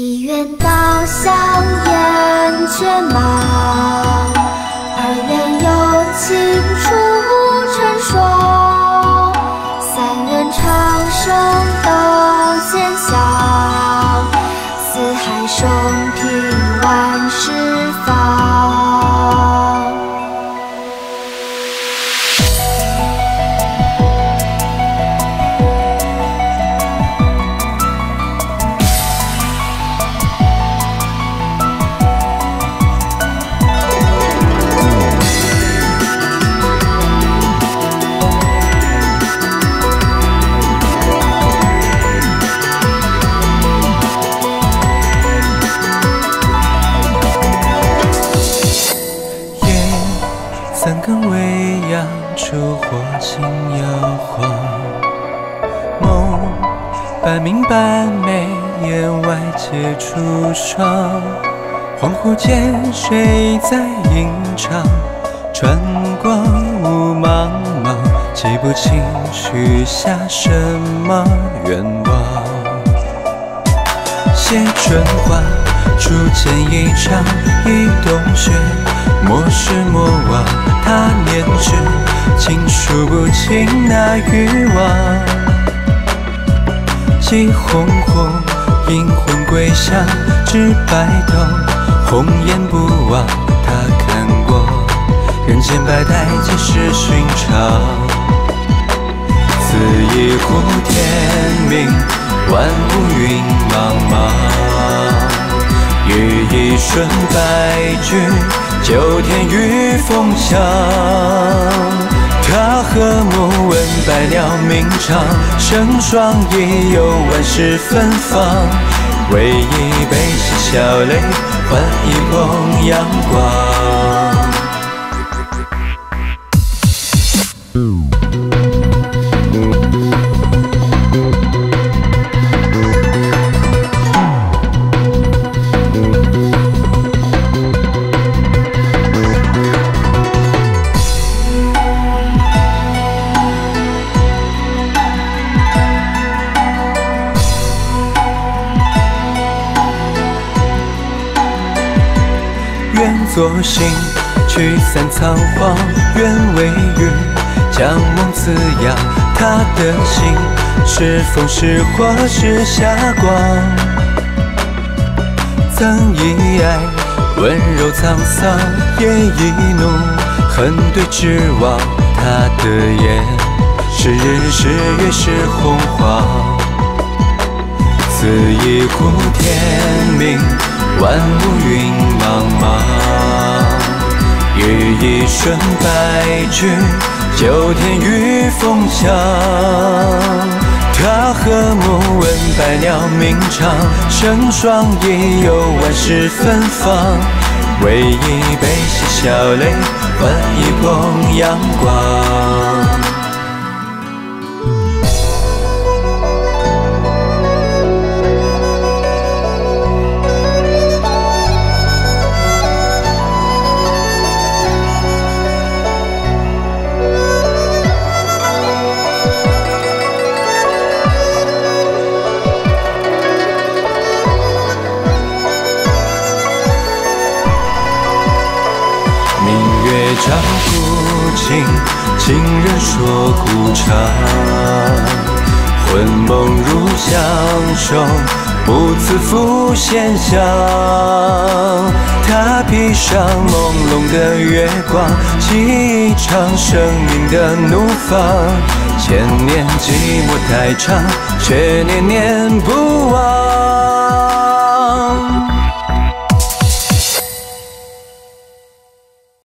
一愿稻香烟却忙，二愿有情初成双，三愿长生烛火轻摇晃。梦半明半昧，檐外皆初霜。恍惚间，谁在吟唱？川光雾茫茫，记不清许下什么愿望。写春花，初见一场，一冬雪，莫失莫忘。他年知，竟数不清那欲望。几红红，阴魂归乡，只白头，红颜不忘。他看过，人间百态，皆是寻常。此一呼天明，万物云茫茫。于一瞬白驹，九天雨风响。他和睦闻百鸟鸣唱，生双翼有万事芬芳。为一杯喜笑泪，换一捧阳光。愿作星，驱散仓皇；愿为雨，将梦滋养。他的心是风是火是霞光，曾以爱温柔沧桑，也以怒恨对痴望。他的眼是日是月是洪荒。此一呼天明，万物云茫茫。于一瞬白驹，九天御风翔。他和睦闻百鸟鸣唱，成双翼有万事芬芳。为一杯喜笑泪，换一捧阳光。明月照古今，情人说古长。魂梦如相守，不辞负闲想。他披上朦胧的月光，记一场生命的怒放。千年寂寞太长，却念念不忘